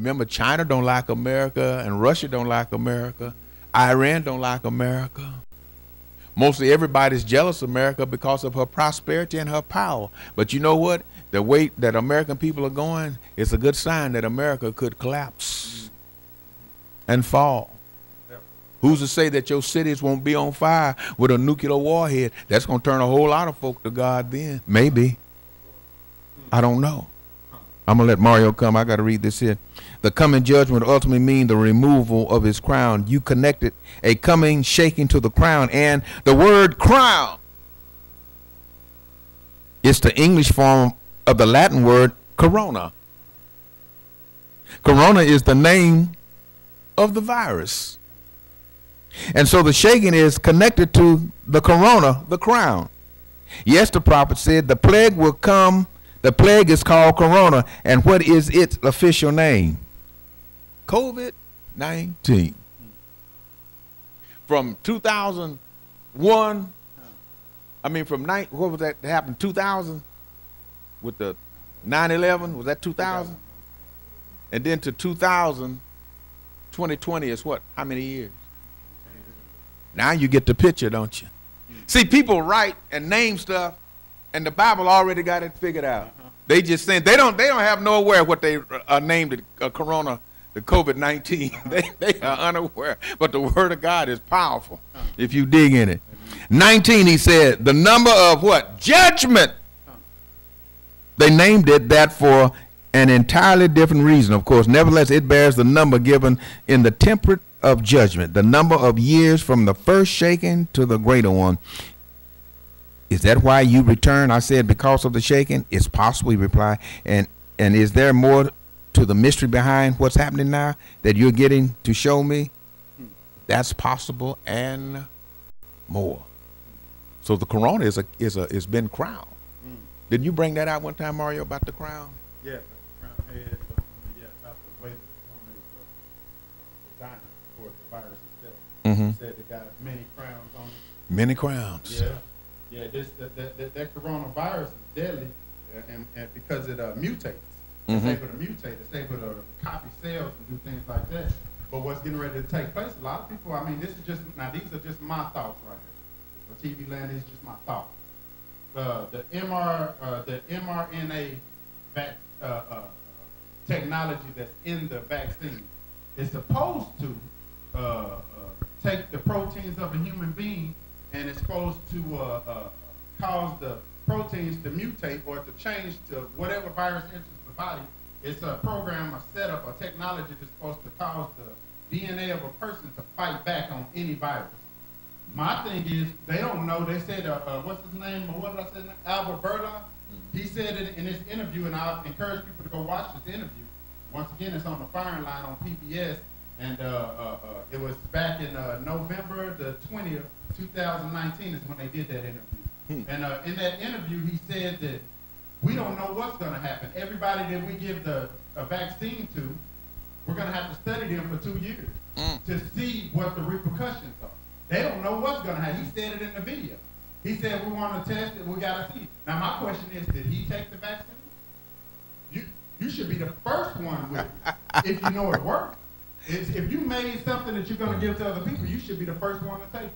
remember China don't like America and Russia don't like America. Iran don't like America. Mostly everybody's jealous of America because of her prosperity and her power. But you know what? The way that American people are going, it's a good sign that America could collapse and fall. Who's to say that your cities won't be on fire with a nuclear warhead? That's going to turn a whole lot of folk to God then. Maybe. I don't know. I'm going to let Mario come. I got to read this here. The coming judgment ultimately mean the removal of his crown. You connected a coming shaking to the crown. And the word crown is the English form of the Latin word corona. Corona is the name of the virus. And so the shaking is connected to the corona, the crown. Yes, the prophet said the plague will come. The plague is called corona. And what is its official name? COVID 19. From 2001, I mean, from night, what was that that happened? 2000 with the 9 11? Was that 2000? And then to 2000, 2020 is what? How many years? Now you get the picture, don't you? See, people write and name stuff, and the Bible already got it figured out. They just saying they don't they don't have no aware what they uh, named it uh, Corona, the COVID nineteen. they they are unaware, but the Word of God is powerful if you dig in it. Nineteen, he said, the number of what judgment. They named it that for an entirely different reason, of course. Nevertheless, it bears the number given in the temperate of judgment, the number of years from the first shaking to the greater one. Is that why you return? I said because of the shaking. It's possible, he replied. And and is there more to the mystery behind what's happening now that you're getting to show me? That's possible and more. So the corona is a is a is been crowned. Didn't you bring that out one time, Mario, about the crown? Yeah, the crown head, but, uh, yeah, about the way the corona is uh, designed for the virus itself. Mm-hmm. Said it got many crowns on it. Many crowns. Yeah, yeah. This that that, that, that coronavirus is deadly, uh, and, and because it uh, mutates. It's Mhm. able to mutate. It's able to copy cells and do things like that. But what's getting ready to take place? A lot of people. I mean, this is just now. These are just my thoughts right here. For TV land, these just my thoughts. Uh, the MR, uh, the mRNA vac, uh, uh, technology that's in the vaccine is supposed to uh, uh, take the proteins of a human being and it's supposed to uh, uh, cause the proteins to mutate or to change to whatever virus enters body. It's a program, a setup, a technology that's supposed to cause the DNA of a person to fight back on any virus. My thing is, they don't know. They said, uh, uh, what's his name? What did I say? Albert Bourla. He said it in this interview, and I encourage people to go watch this interview. Once again, it's on the firing line on PBS, and uh, uh, uh, it was back in uh, November the 20th, 2019 is when they did that interview. And uh, in that interview, he said that we don't know what's going to happen. Everybody that we give the a vaccine to, we're going to have to study them for two years mm. to see what the repercussions are. They don't know what's going to happen. He said it in the video. He said, we want to test it, we got to see. Now, my question is, did he take the vaccine? You, you should be the first one with it, if you know it works. It's, if you made something that you're going to give to other people, you should be the first one to take it.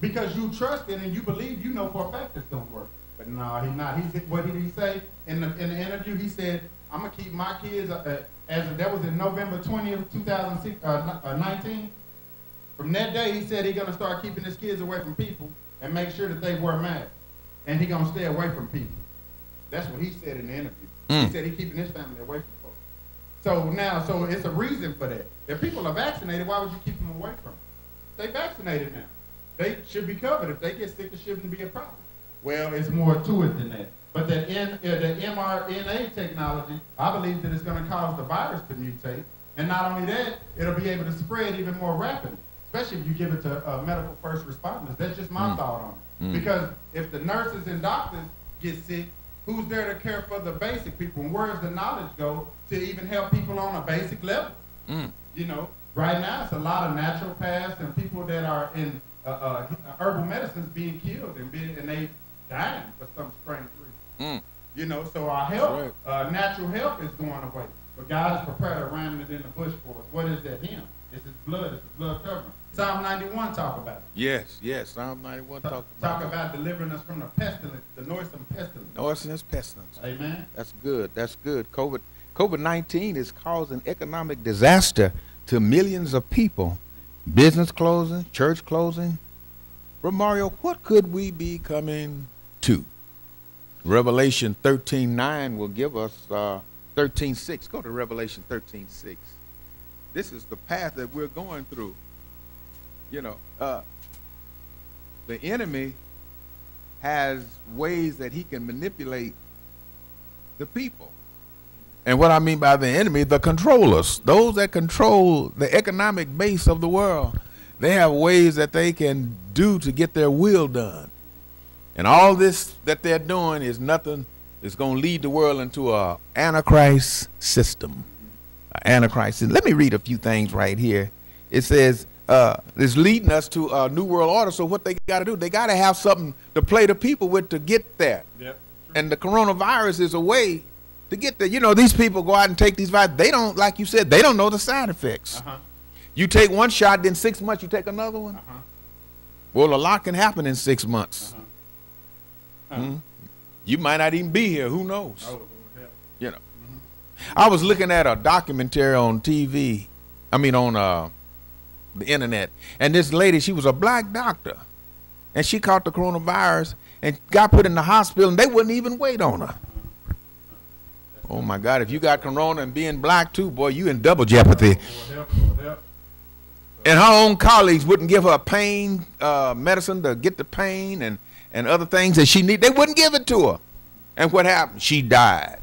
Because you trust it and you believe you know for a fact it's going to work. But no, he's not. He's, what did he say in the, in the interview? He said, I'm going to keep my kids, uh, uh, as of, that was in November 20th, 2019. Uh, uh, 19. From that day, he said he's gonna start keeping his kids away from people and make sure that they wear masks. And he gonna stay away from people. That's what he said in the interview. Mm. He said he keeping his family away from folks. So now, so it's a reason for that. If people are vaccinated, why would you keep them away from them? They vaccinated now. They should be covered. If they get sick, it shouldn't be a problem. Well, it's more to it than that. But the, N, uh, the mRNA technology, I believe that it's going to cause the virus to mutate. And not only that, it'll be able to spread even more rapidly, especially if you give it to uh, medical first responders. That's just my Mm. thought on it. Mm. Because if the nurses and doctors get sick, who's there to care for the basic people? And where does the knowledge go to even help people on a basic level? Mm. You know, right now it's a lot of naturopaths and people that are in uh, uh, herbal medicines being killed and being and they dying for some strange reason. Mm. You know, so our health, right. uh, natural health is going away. But God has prepared a ram in the bush for us. What is that him? It's his blood, it's his blood covering. Psalm 91 talk about it. Yes, yes. Psalm 91 talk about Talk about delivering us from the pestilence, the noisome pestilence. Noisome pestilence. Amen. That's good. That's good. COVID COVID nineteen is causing economic disaster to millions of people. Business closing, church closing. But Mario, what could we be coming to? Revelation thirteen nine will give us uh, thirteen six. Go to Revelation thirteen six. This is the path that we're going through. You know, uh, the enemy has ways that he can manipulate the people. And what I mean by the enemy, the controllers, those that control the economic base of the world, they have ways that they can do to get their will done. And all this that they're doing is nothing is going to lead the world into a antichrist system. A antichrist. Let me read a few things right here. It says uh, it's leading us to a new world order. So what they got to do, they got to have something to play the people with to get there. Yep. And the coronavirus is a way to get there. You know, these people go out and take these vitamins. They don't, like you said, they don't know the side effects. Uh-huh. You take one shot, then six months you take another one. Uh-huh. Well, a lot can happen in six months. Uh-huh. Mhm. You might not even be here. Who knows? Oh. You know. I was looking at a documentary on TV. I mean, on uh, the internet, and this lady, she was a black doctor, and she caught the coronavirus and got put in the hospital, and they wouldn't even wait on her. Oh my God! If you got corona and being black too, boy, you in double jeopardy. Lord help, Lord help. And her own colleagues wouldn't give her pain uh, medicine to get the pain and, and other things that she need. They wouldn't give it to her. And what happened? She died.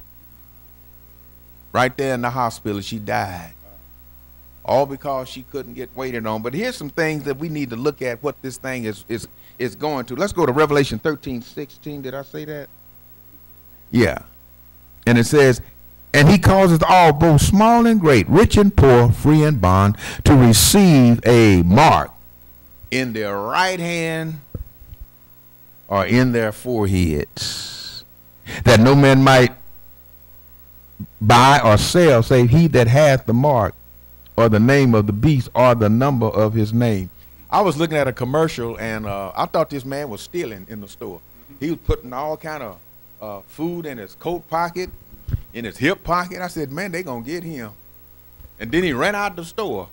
Right there in the hospital, she died. All because she couldn't get waited on. But here's some things that we need to look at what this thing is is is going to. Let's go to Revelation 13, 16. Did I say that? Yeah. And it says, and he causes all, both small and great, rich and poor, free and bond, to receive a mark in their right hand or in their foreheads, that no man might buy or sell save he that hath the mark or the name of the beast or the number of his name. I was looking at a commercial and uh, I thought this man was stealing in the store. He was putting all kind of uh, food in his coat pocket, in his hip pocket. I said, man, they gonna get him. And then he ran out the store.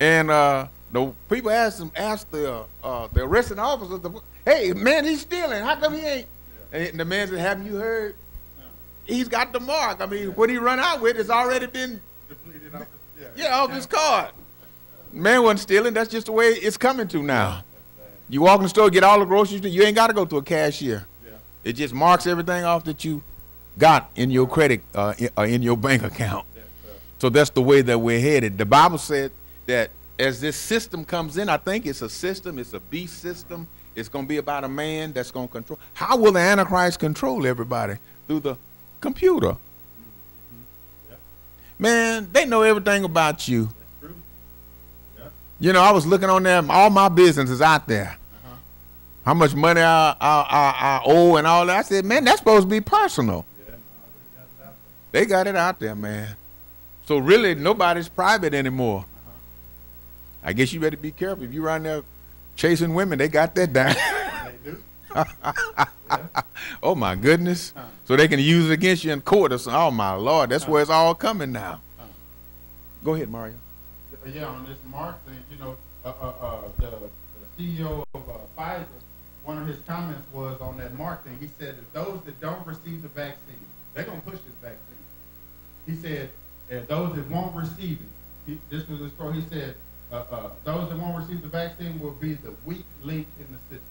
And uh, the people asked him, asked the uh, uh, the arresting officer, the, "Hey, man, he's stealing. How come he ain't?" And the man said, "Haven't you heard? He's got the mark. I mean, what he run out with has already been Depleted off the, yeah. yeah off his card. Man wasn't stealing. That's just the way it's coming to now. You walk in the store, get all the groceries. You ain't got to go to a cashier. Yeah. It just marks everything off that you got in your credit uh, in, uh, in your bank account. That's, So that's the way that we're headed. The Bible said that as this system comes in, I think it's a system, it's a beast system. It's going to be about a man that's going to control. How will the Antichrist control everybody? Through the computer. Man, they know everything about you. Yeah. You know, I was looking on them, all my business is out there. Uh-huh. How much money I, I, I, I owe and all that. I said, man, that's supposed to be personal. Yeah, no, we got They got it out there, man. So really, nobody's private anymore. I guess you better be careful. If you're around there chasing women, they got that down. They do. oh my goodness! Huh. So they can use it against you in court or something. Oh my lord, that's where it's all coming now. Huh. Go ahead, Mario. Yeah, on this Mark thing, you know, uh, uh, uh, the, the CEO of uh, Pfizer, one of his comments was on that Mark thing. He said that those that don't receive the vaccine, they're gonna push this vaccine. He said, and those that won't receive it, he, this was his quote. He said, uh, uh, those that won't receive the vaccine will be the weak link in the system.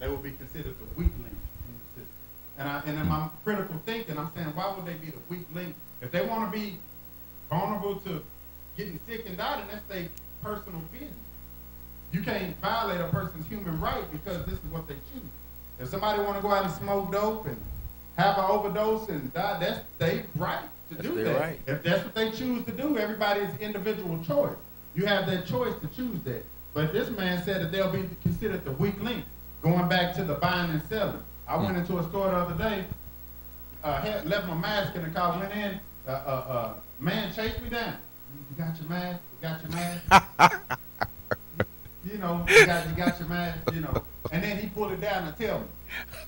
They will be considered the weak link in the system. And I, and in my critical thinking, I'm saying, why would they be the weak link if they want to be vulnerable to getting sick and dying? That's their personal business. You can't violate a person's human right because this is what they choose. If somebody want to go out and smoke dope and have an overdose and die, that's their right to That's do that. right. If that's what they choose to do, everybody's individual choice. You have that choice to choose that. But this man said that they'll be considered the weak link. Going back to the buying and selling. I went into a store the other day, uh, had left my mask in the car, went in, uh, uh, uh, man chased me down. You got your mask? You got your mask? you know, you got, you got your mask, you know. And then he pulled it down and tell me.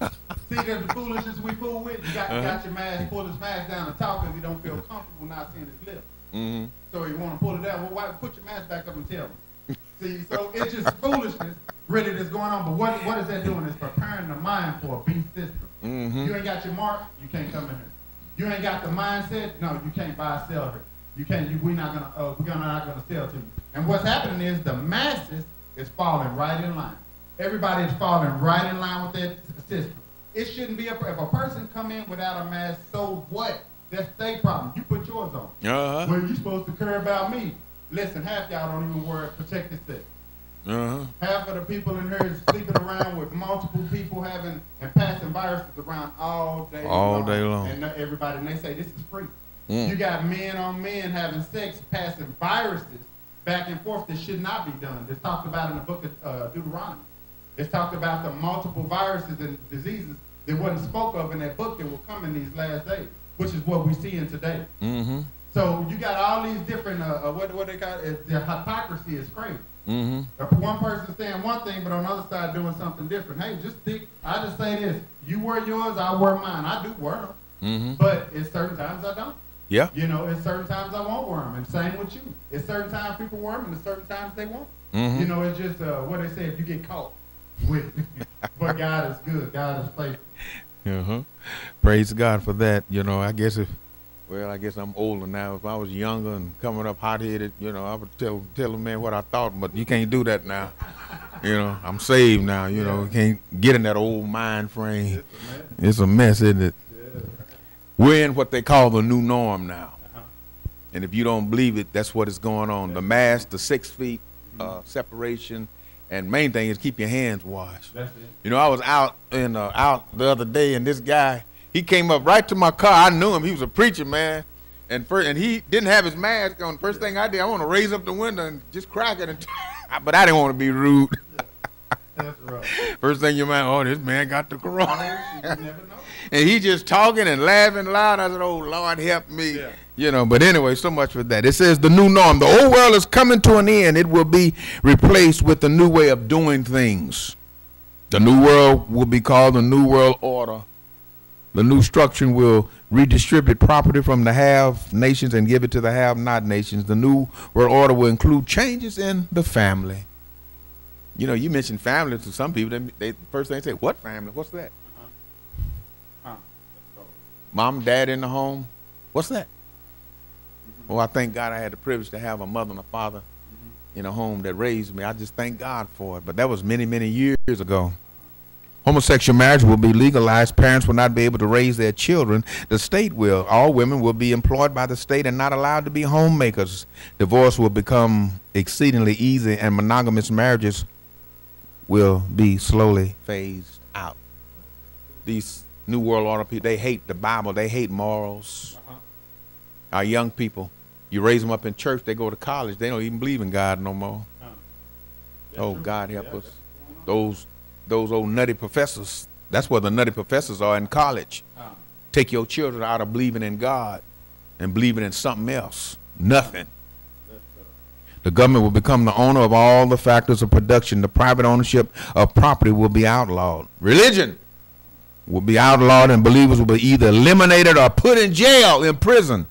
See, there's the foolishness we fool with. You got, you got your mask, pull his mask down and talk because he don't feel comfortable not seeing his lips. Mm-hmm. So you want to pull it down. Well, why put your mask back up and tell them? See, so it's just foolishness really that's going on. But what, what is that doing? It's preparing the mind for a beast system. Mm-hmm. You ain't got your mark, you can't come in here. You ain't got the mindset, no, you can't buy or sell here. You can't. You, we're not gonna. Uh, we're gonna, not gonna sell to you. And what's happening is the masses is falling right in line. Everybody is falling right in line with that system. It shouldn't be a. If a person come in without a mask, so what? That's their problem. You put yours on. Uh-huh. Well, you supposed to care about me. Listen, half y'all don't even wear protective set. Uh-huh. Half of the people in here is sleeping around with multiple people having and passing viruses around all day All long. day long. And everybody, and they say this is free. Mm. You got men on men having sex, passing viruses back and forth that should not be done. It's talked about in the book of uh, Deuteronomy. It's talked about the multiple viruses and diseases that wasn't spoke of in that book that will come in these last days, which is what we see in today. Mm-hmm. So you got all these different, uh, uh, what, what they call it, the hypocrisy is crazy. Mm-hmm. One person saying one thing, but on the other side doing something different. Hey, just think. I just say this: you wear yours, I wear mine. I do wear them, Mm-hmm. but at certain times I don't. Yeah. You know, at certain times I won't wear them, and same with you. At certain times people wear them, and at certain times they won't. Mhm. You know, it's just uh, what they say: if you get caught with, it. but God is good. God is faithful. Uh-huh. Praise God for that. You know, I guess if well, I guess I'm older now. If I was younger and coming up hot headed, you know, I would tell tell a man what I thought, but you can't do that now. You know, I'm saved now, you know, you can't get in that old mind frame. It's a mess, isn't it? We're in what they call the new norm now. Uh-huh. And if you don't believe it, that's what is going on. The mask, the six feet uh, separation, and main thing is keep your hands washed. That's it. You know, I was out in uh, out the other day, and this guy he came up right to my car. I knew him. He was a preacher, man. And first, and he didn't have his mask on. First thing I did, I want to raise up the window and just crack it. And but I didn't want to be rude. Right. First thing you mind, oh, this man got the corona. you never know. and he just talking and laughing loud. I said, "Oh Lord, help me!" Yeah. You know. But anyway, so much for that. It says the new norm. The old world is coming to an end. It will be replaced with a new way of doing things. The new world will be called the new world order. The new structure will redistribute property from the have nations and give it to the have not nations. The new world order will include changes in the family. You know, you mentioned family to some people. They, they first thing they say, "What family? What's that?" Uh-huh. Huh. Let's mom, dad in the home. What's that? Well, I thank God I had the privilege to have a mother and a father in a home that raised me. I just thank God for it. But that was many, many years ago. Homosexual marriage will be legalized. Parents will not be able to raise their children. The state will. All women will be employed by the state and not allowed to be homemakers. Divorce will become exceedingly easy, and monogamous marriages will be slowly phased out. These New World Order people, they hate the Bible, they hate morals. Uh-huh. Our young people, you raise them up in church, they go to college, they don't even believe in God no more. Huh. Oh, true. God help Yeah, us. that's what's going on. Those those old nutty professors, that's where the nutty professors are in college. Huh. Take your children out of believing in God and believing in something else. Nothing. The government will become the owner of all the factors of production. The private ownership of property will be outlawed. Religion will be outlawed, and believers will be either eliminated or put in jail, in prison.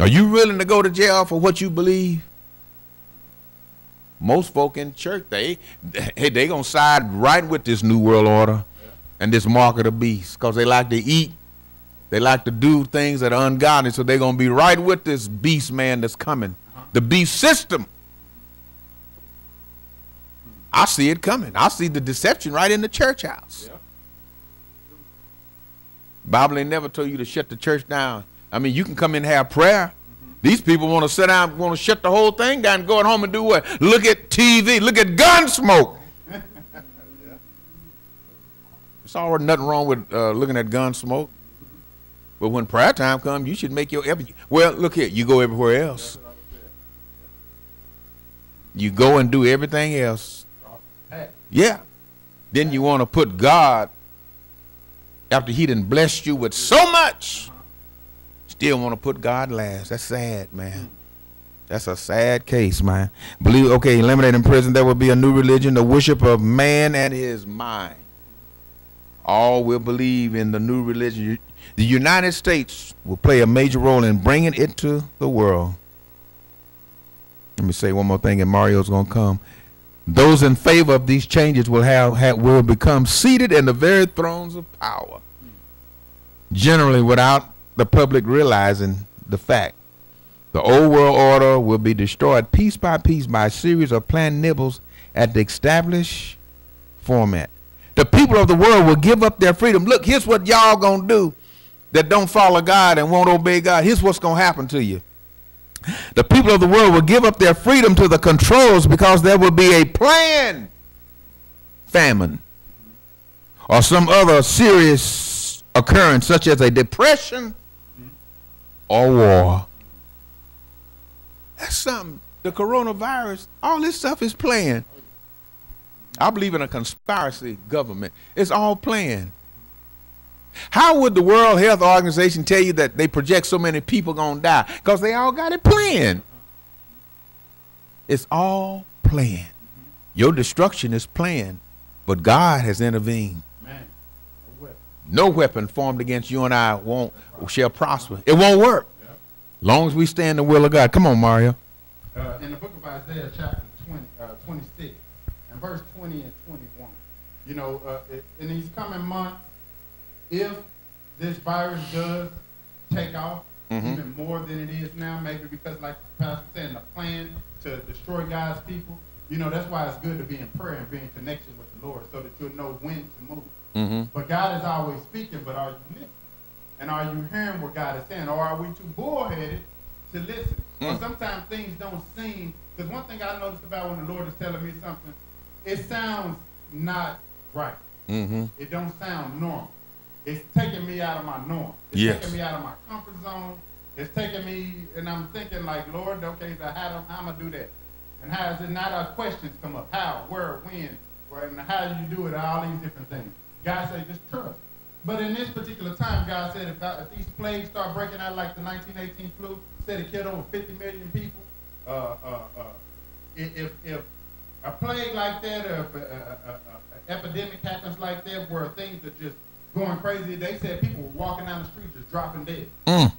Are you willing to go to jail for what you believe? Most folk in church, they hey, they gonna side right with this new world order and this mark of the beast, cause they like to eat, they like to do things that are ungodly, so they're gonna be right with this beast man that's coming, uh-huh. the beast system. I see it coming. I see the deception right in the church house. yeah. Bible ain't never told you to shut the church down. I mean, you can come in and have prayer. These people want to sit down, want to shut the whole thing down, and go at home and do what? Look at TV, look at Gunsmoke. It's already nothing wrong with uh, looking at Gunsmoke. But when prayer time comes, you should make your every. Well, look here, you go everywhere else. That's what I was saying. You go and do everything else. Yeah. Then you want to put God after He done blessed you with so much. Still want to put God last. That's sad, man. That's a sad case, man. Believe okay, eliminate in prison there will be a new religion, the worship of man and his mind. All will believe in the new religion. The United States will play a major role in bringing it to the world. Let me say one more thing, and Mario's gonna come. Those in favor of these changes will have, have will become seated in the very thrones of power. Generally, without the public realizing the fact. The old world order will be destroyed piece by piece by a series of planned nibbles at the established format. The people of the world will give up their freedom. Look, here's what y'all gonna do that don't follow God and won't obey God. Here's what's gonna happen to you. The people of the world will give up their freedom to the controls because there will be a planned famine or some other serious occurrence, such as a depression or war. That's something. The coronavirus, all this stuff is planned. I believe in a conspiracy government. It's all planned. How would the World Health Organization tell you that they project so many people gonna die? Because they all got it planned. It's all planned. Your destruction is planned, but God has intervened. No weapon. Formed against you and I won't shall prosper. It won't work. Yep. Long as we stay in the will of God. Come on, Mario. Uh, in the book of Isaiah, chapter 20, uh, 26, and verse 20 and 21. You know, uh, in these coming months, if this virus does take off, Mhm. even more than it is now, maybe because, like the pastor said, the plan to destroy God's people, you know, that's why it's good to be in prayer and be in connection with the Lord so that you'll know when to move. Mm-hmm. But God is always speaking, but are you listening? And are you hearing what God is saying? Or are we too bullheaded to listen? Or Mm. sometimes things don't seem, because one thing I noticed about when the Lord is telling me something, it sounds not right. Mm-hmm. It don't sound normal. It's taking me out of my norm. It's Yes. taking me out of my comfort zone. It's taking me, and I'm thinking like, Lord, okay, so how, do, how am I going to do that? And how is it not our questions come up? How, where, when, where, and how do you do it? All these different things. God said, just trust. But in this particular time, God said, if, I, if these plagues start breaking out like the 1918 flu, said it killed over 50 million people. Uh, uh, uh, if, if a plague like that, or if an epidemic happens like that, where things are just going crazy, they said people were walking down the street just dropping dead. Mm.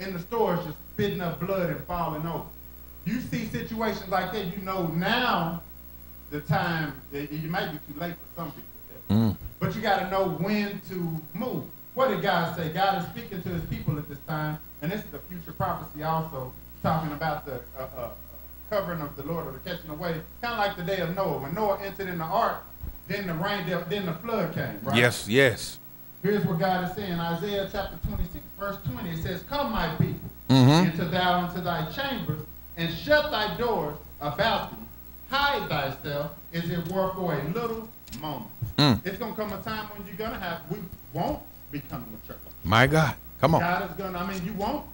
In the stores, just spitting up blood and falling over. You see situations like that, you know now the time, it might be too late for some people. Mm. But you got to know when to move. What did God say? God is speaking to his people at this time, and this is a future prophecy also, talking about the uh, uh, covering of the Lord or the catching away, kind of like the day of Noah. When Noah entered in the ark, then the rain, then the flood came, right? Yes, yes. Here's what God is saying. Isaiah chapter 26, verse 20. It says, Come, my people, Mm-hmm. enter thou into thy chambers, and shut thy doors about thee. Hide thyself, as it were for a little moment. Mm. It's going to come a time when you're going to have, we won't be coming to church. My God. Come on. God is going to, I mean, you won't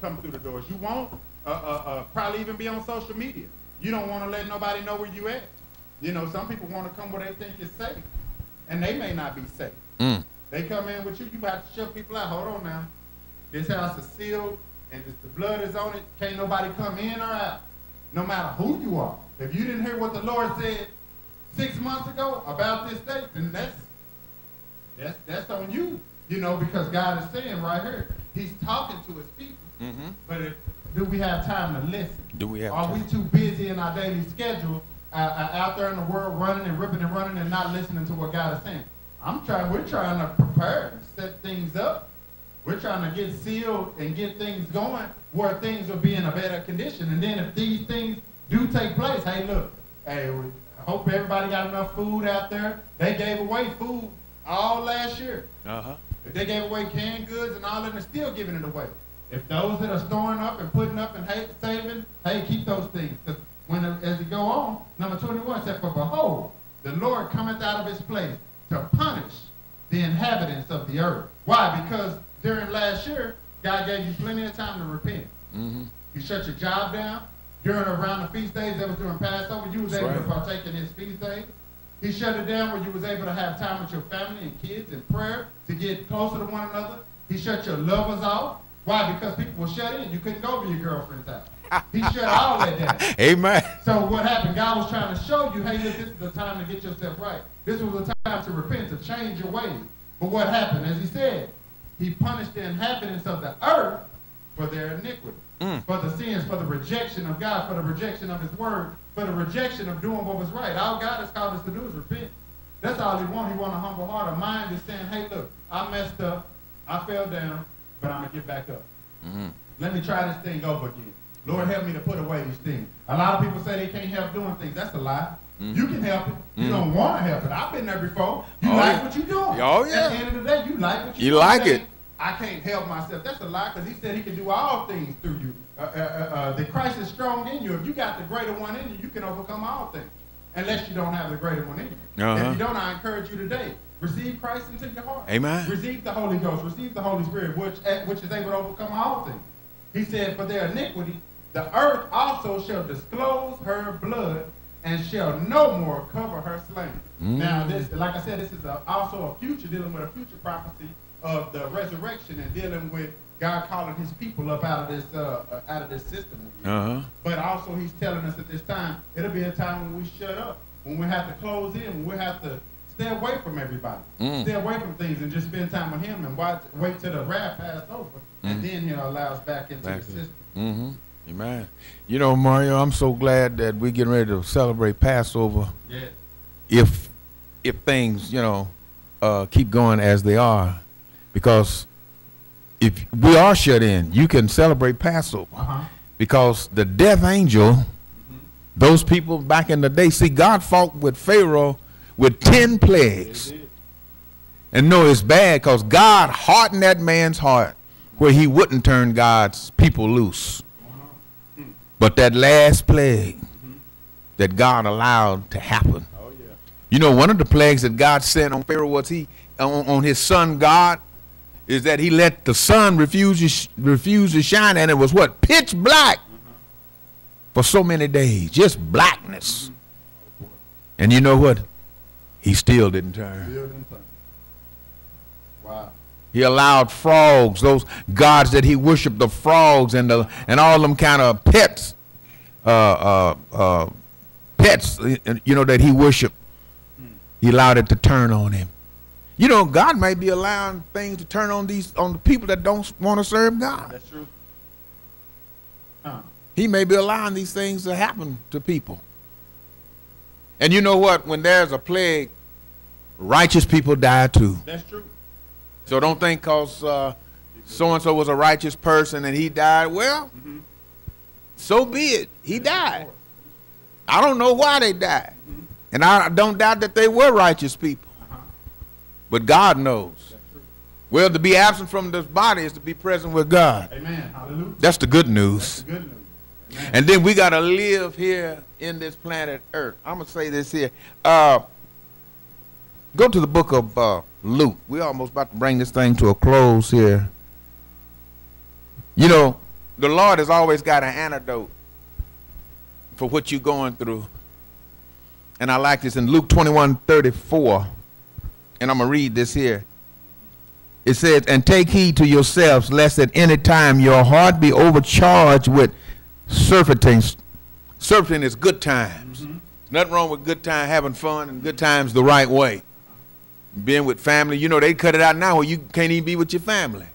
come through the doors. You won't uh, uh, uh, probably even be on social media. You don't want to let nobody know where you at. You know, some people want to come where they think is safe, and they may not be safe. Mm. They come in with you, you have to shut people out. Hold on now. This house is sealed, and if the blood is on it, can't nobody come in or out, no matter who you are. If you didn't hear what the Lord said six months ago about this date, then that's that's that's on you. You know, because God is saying right here, He's talking to His people. Mm-hmm. But if, do we have time to listen? Do we have Are we too busy in our daily schedule uh, uh, out there in the world running and ripping and running and not listening to what God is saying? I'm trying. We're trying to prepare and set things up. We're trying to get sealed and get things going where things will be in a better condition. And then if these things do take place, hey, look, hey, hope everybody got enough food out there. They gave away food all last year. Uh-huh. If they gave away canned goods and all that, they're still giving it away. If those that are storing up and putting up and hey, saving, hey, keep those things. Because when as you go on, number 21 said, For behold, the Lord cometh out of his place to punish the inhabitants of the earth. Why? Because during last year, God gave you plenty of time to repent. Mm-hmm. You shut your job down. During around the feast days that was during Passover, you was That's able to partake in his feast days. He shut it down where you was able to have time with your family and kids and prayer to get closer to one another. He shut your lovers off. Why? Because people were shut in. You couldn't go to your girlfriend's house. He shut all that down. Amen. So what happened? God was trying to show you, hey, look, this is the time to get yourself right. This was the time to repent, to change your ways. But what happened? As he said, he punished the inhabitants of the earth for their iniquity, Mm. for the sins, for the rejection of God, for the rejection of his word, for the rejection of doing what was right. All God has called us to do is repent. That's all he wants. He wants a humble heart. A mind is saying, hey, look, I messed up. I fell down, but I'm going to get back up. Mhm. Let me try this thing over again. Lord, help me to put away these things. A lot of people say they can't help doing things. That's a lie. Mhm. You can help it. You Mhm. don't want to help it. I've been there before. You Oh, like yeah. what you're doing. Oh, yeah. At the end of the day, you like what You you're like doing. it. I can't help myself. That's a lie because he said he can do all things through you. Uh, uh, uh, uh, the Christ is strong in you. If you got the greater one in you, you can overcome all things. Unless you don't have the greater one in you. Uh-huh. If you don't, I encourage you today. Receive Christ into your heart. Amen. Receive the Holy Ghost. Receive the Holy Spirit, which, which is able to overcome all things. He said, For their iniquity, the earth also shall disclose her blood and shall no more cover her slain. Mm. Now, this, like I said, this is a, also a future, dealing with a future prophecy of the resurrection and dealing with God calling his people up out of this, uh, uh, out of this system. Uh huh. But also, he's telling us at this time, it'll be a time when we shut up, when we have to close in, when we have to stay away from everybody, Mm. stay away from things, and just spend time with him and watch, wait till the wrath pass over, and Mm. then he'll allow us back into Back the in. system. Mm-hmm. Amen. You know, Mario, I'm so glad that we're getting ready to celebrate Passover. Yes. If if things, you know, uh, keep going as they are, because if we are shut in, you can celebrate Passover Uh-huh. because the death angel, mm-hmm. those people back in the day, see, God fought with Pharaoh with ten plagues. And no, it's bad because God hardened that man's heart where he wouldn't turn God's people loose. Uh-huh. But that last plague mm-hmm. that God allowed to happen. Oh, yeah. You know, one of the plagues that God sent on Pharaoh was he on, on his son God is that he let the sun refuse to, sh- refuse to shine, and it was what pitch black for so many days, just blackness. And you know what? He still didn't turn. Building something. Wow. He allowed frogs, those gods that he worshipped, the frogs and the and all them kind of pets, uh, uh, uh, pets, you know that he worshipped. He allowed it to turn on him. You know, God may be allowing things to turn on these on the people that don't want to serve God. That's true. Huh. He may be allowing these things to happen to people. And you know what? When there's a plague, righteous people die too. That's true. So don't think because uh, so and so was a righteous person and he died. Well, Mhm. so be it. He died. I don't know why they died. And I don't doubt that they were righteous people. But God knows. Well, to be absent from this body is to be present with God. Amen. Hallelujah. That's the good news. the good news. And then we got to live here in this planet Earth. I'm going to say this here. Uh, go to the book of uh, Luke. We're almost about to bring this thing to a close here. You know, the Lord has always got an antidote for what you're going through. And I like this in Luke 21 34. And I'm going to read this here. It says, And take heed to yourselves, lest at any time your heart be overcharged with surfeiting. Surfeiting is good times. Mhm. Nothing wrong with good time, having fun, and good times the right way. Being with family, you know, they cut it out now where you can't even be with your family.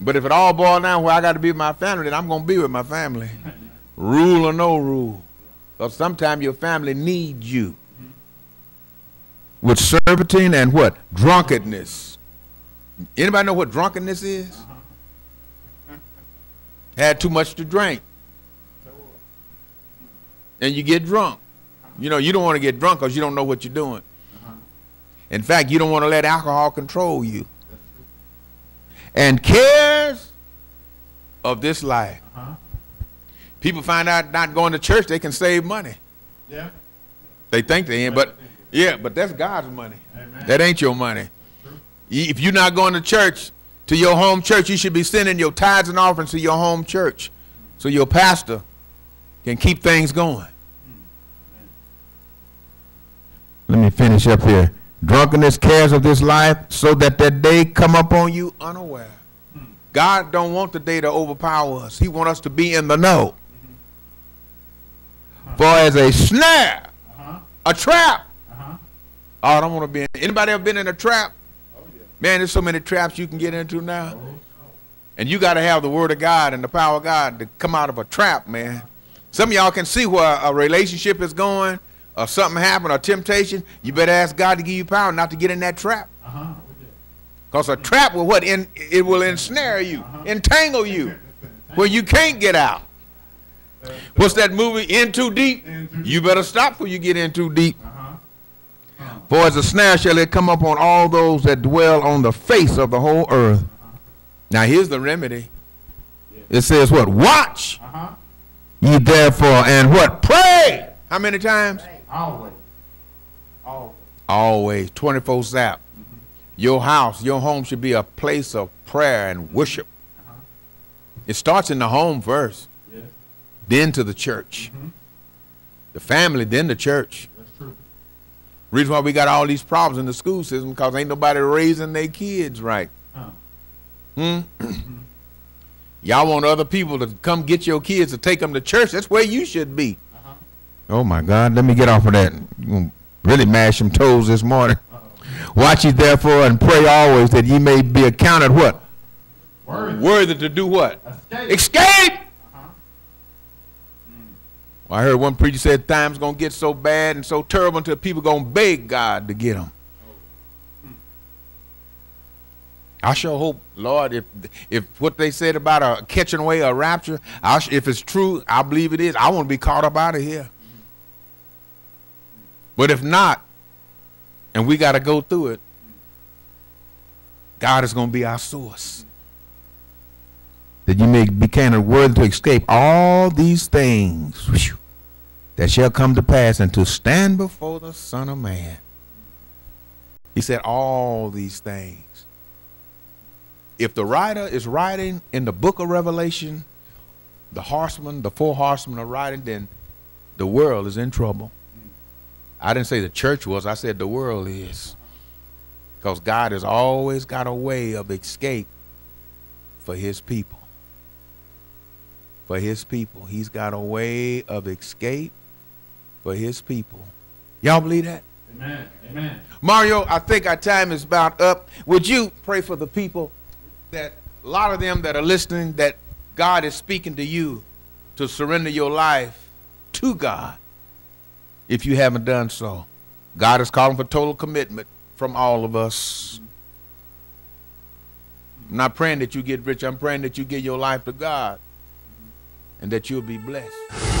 But if it all boils down where I got to be with my family, then I'm going to be with my family. Rule or no rule. Because sometimes your family needs you. With surfeiting and what? Drunkenness. Anybody know what drunkenness is? Uh-huh. Had too much to drink. Uh, and you get drunk. You know, you don't want to get drunk because you don't know what you're doing. uh-huh. In fact, you don't want to let alcohol control you. And cares of this life. Uh-huh. People find out not going to church, they can save money. Yeah. They think they ain't, but yeah, but that's God's money. Amen. That ain't your money. True. If you're not going to church, to your home church, you should be sending your tithes and offerings to your home church so your pastor can keep things going. Let me finish up here. Drunkenness, cares of this life, so that that day come upon you unaware. God don't want the day to overpower us. He want us to be in the know. For as a snare, Uh-huh. a trap. Oh, I don't want to be in. Anybody ever been in a trap? Oh, yeah. Man, there's so many traps you can get into now. Oh, And you got to have the word of God and the power of God to come out of a trap, man. Some of y'all can see where a relationship is going, or something happened, or temptation. You better ask God to give you power not to get in that trap. Uh-huh. Oh. Because a trap will what? In, it will ensnare you, entangle you, where you can't get out. What's that movie? In too deep. You better stop before you get in too deep. Uh-huh. For as a snare shall it come upon all those that dwell on the face of the whole earth. Now here's the remedy. It says what? Watch Uh-huh. ye therefore and what? Pray. How many times? Always. Always. Always. 24 zap. Your house, your home should be a place of prayer and worship. It starts in the home first, Yes. then to the church. Mm -hmm. The family, then the church. Reason why we got all these problems in the school system because ain't nobody raising their kids right. Huh. Hmm? Y'all want other people to come get your kids to take them to church. That's where you should be. Uh-huh. Oh my God, let me get off of that. You really mash some toes this morning. Uh-oh. Watch ye therefore and pray always that ye may be accounted what? Word. Worthy to do what? Escape. Escape! I heard one preacher said time's gonna get so bad and so terrible until people gonna beg God to get them. I sure hope, Lord, if if what they said about a catching away a rapture, I if it's true, I believe it is. I want to be caught up out of here. But if not, and we got to go through it, God is going to be our source. That you may be counted worthy to escape all these things whew, that shall come to pass and to stand before the Son of Man. He said, all these things. If the writer is writing in the book of Revelation, the horsemen, the four horsemen are writing, then the world is in trouble. I didn't say the church was, I said the world is. Because God has always got a way of escape for his people. For his people. He's got a way of escape for his people. Y'all believe that? Amen. Amen. Mario, I think our time is about up. Would you pray for the people that a lot of them that are listening that God is speaking to you to surrender your life to God if you haven't done so. God is calling for total commitment from all of us. I'm not praying that you get rich. I'm praying that you give your life to God and that you'll be blessed.